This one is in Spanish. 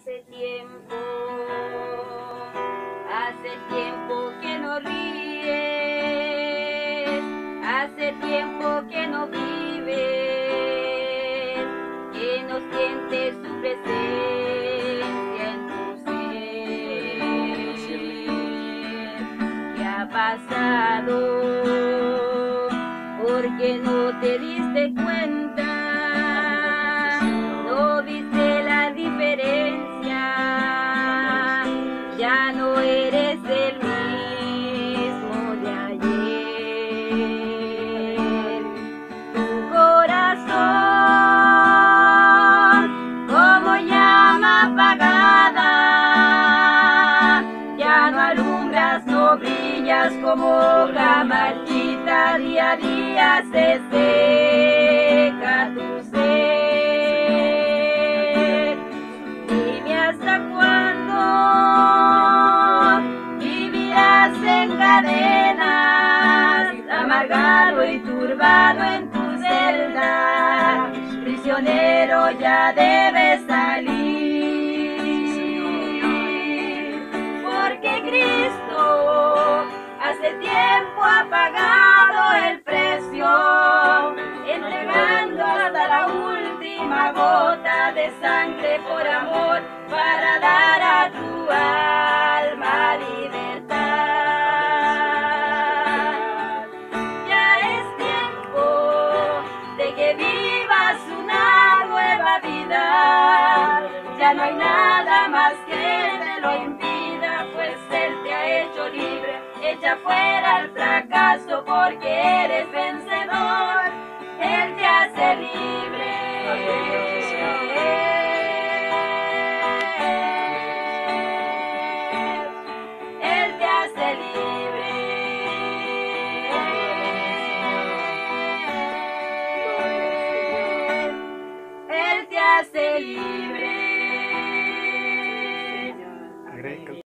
Hace tiempo, hace tiempo que no ríes, hace tiempo que no vives, que no sientes su presencia en tu ser. ¿Qué ha pasado? Porque no te diste cuenta, ya no eres el mismo de ayer. Tu corazón, como llama apagada, ya no alumbras, no brillas como hoja marchita, día a día se y turbado en tu celda, prisionero ya debes salir, porque Cristo hace tiempo ha pagado el precio, entregando hasta la última gota de sangre por amor No hay nada más que te lo impida, pues Él te ha hecho libre. Echa fuera el fracaso porque eres vencedor. Él te hace libre. Él te hace libre. Él te hace libre. great.